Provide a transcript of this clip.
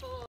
cool.